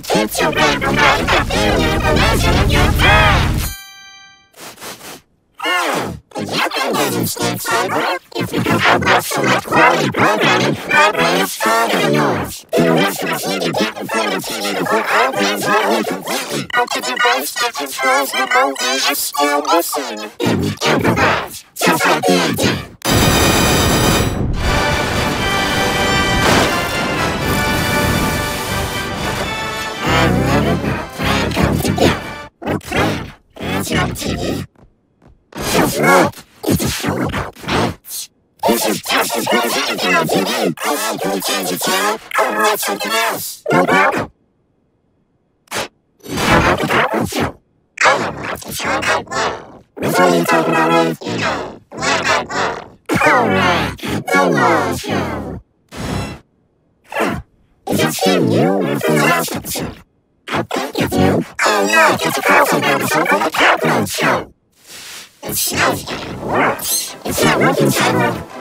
It keeps your brain from getting the feeling of pleasure in your brain. Oh, your brain doesn't stay cyber. If you can have select quality programming, my brain is stronger than yours. Us need to get in front of TV put our brains right completely. But the device that controls remotely is still missing. Improvise, just like the idea. TV. Just look, it's a show about plants. This is just as good as anything on TV. I like to change the channel. I'll watch something else. No problem. How about the Catwoman show? I don't like the show about one are you talking about, Ray? You know, what about wall? Alright, the wall show. Huh. Is it still new or from the last episode? I think it's you. Oh look, it's a crossover episode of the Countdown Show. It smells getting worse. It's not working, Cyber.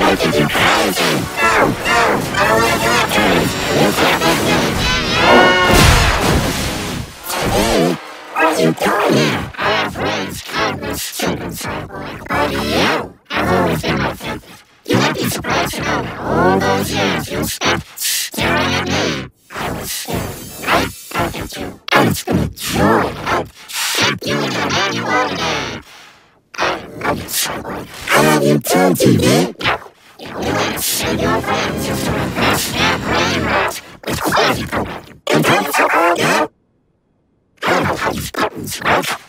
Making you crazy. No, no, I don't want to do it, brains. You can't make me. Today, what are you doing here? I have raised countless children, Cyborg. Why you? I've always been my favorite. You might be surprised to know all those years you spent staring at me. I was staring right back at you. And it's been a joy to help shape you into the man. I love you, Cyborg. I love you TV. Way to your friends is to invest their brain rot with quality programming. And tell you so hard, yeah? I don't know how these buttons work.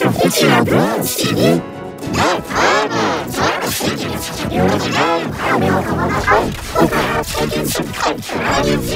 Our brains, TV. No problem. So I was thinking it's such a new today. I'll be like a wonderful. Or perhaps taking some culture out of